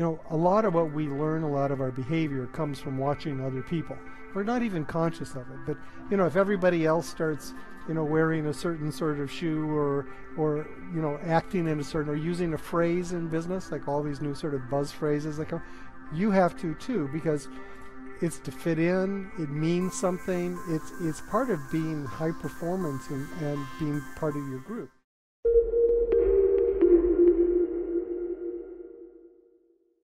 you know, a lot of what we learn, a lot of our behavior comes from watching other people. We're not even conscious of it. But, you know, if everybody else starts, you know, wearing a certain sort of shoe or, or, you know, acting in a certain, or using a phrase in business, like all these new sort of buzz phrases that come, you have to too, because it's to fit in, it means something, it's, it's part of being high performance and, and being part of your group.